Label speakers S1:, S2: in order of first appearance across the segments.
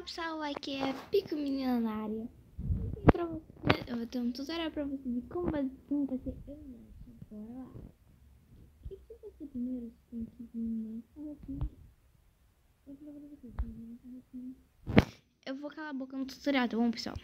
S1: Olá pessoal, aqui é Pico Milionária. Eu vou ter um tutorial pra você de como fazer como fazer emergência. Bora lá. O que você vai fazer primeiro? Você tem que vir nessa roupinha. Eu vou falar pra você, tem que vir nessa. Eu vou calar a boca no tutorial, tá bom pessoal?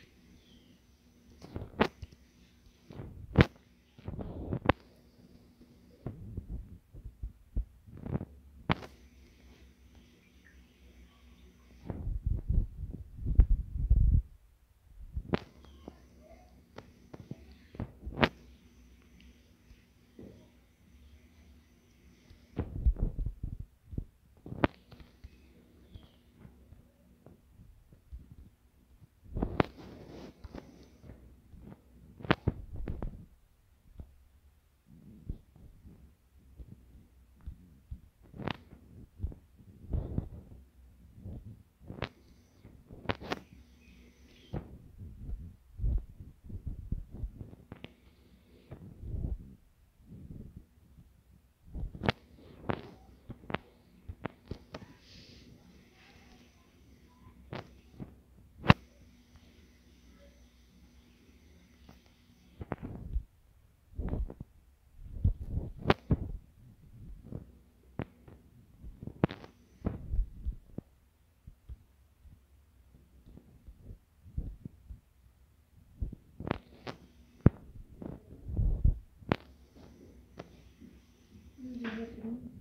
S1: you.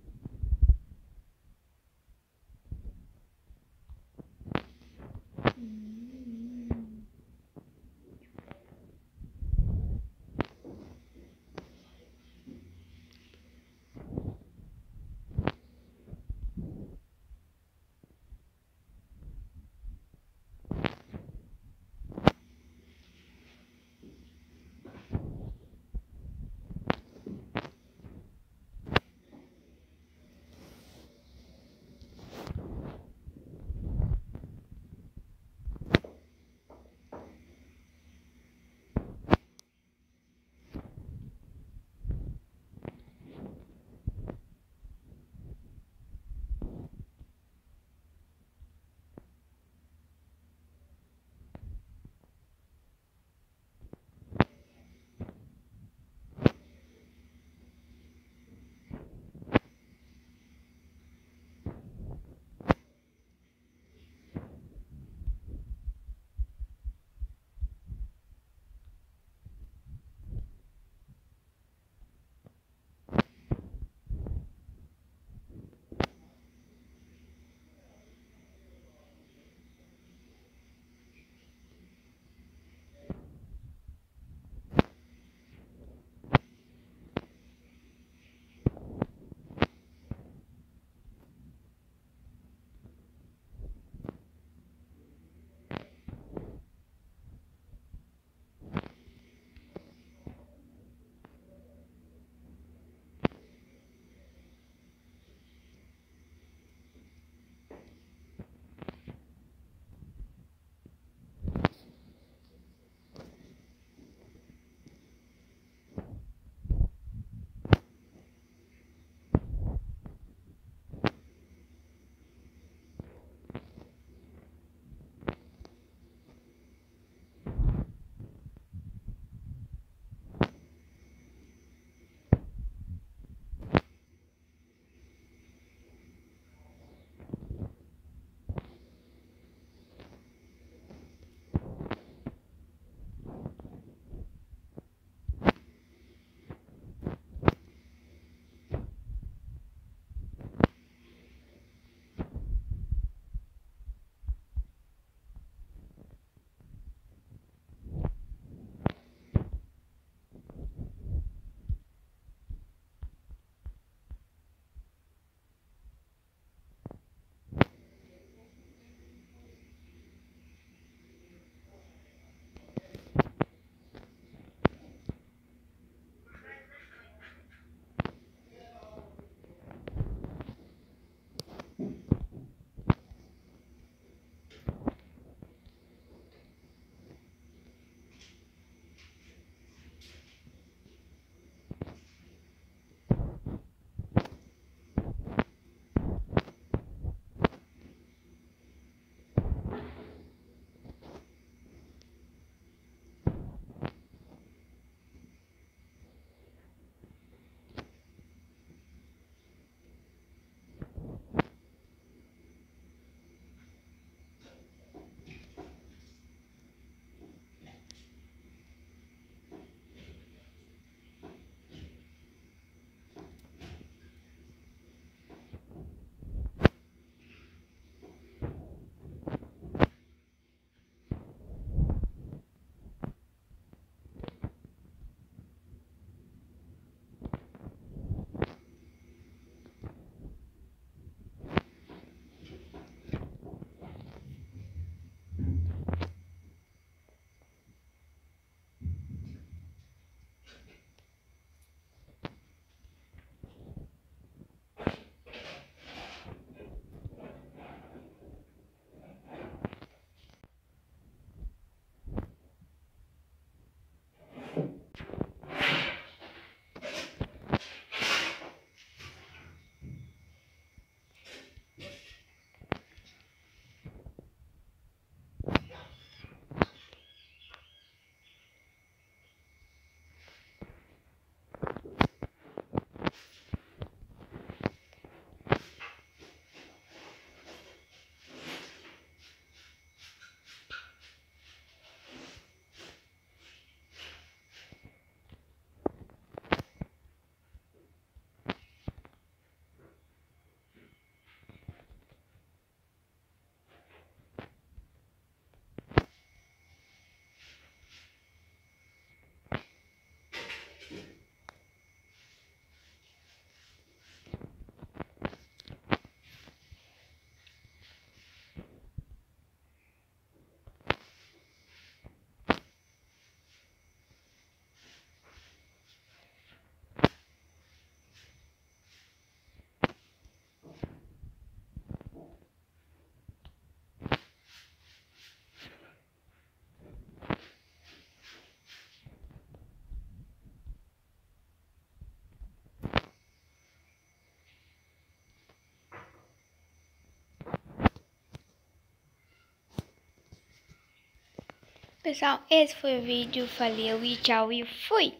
S2: Pessoal, esse foi o vídeo. Valeu e tchau e fui!